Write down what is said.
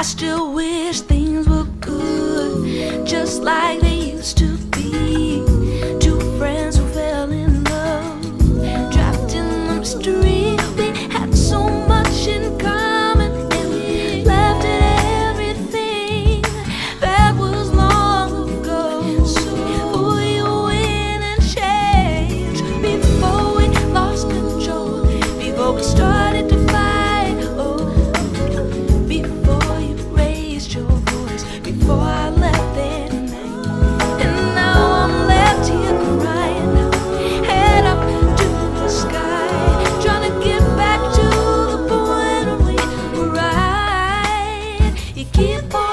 I still wish things were keep on.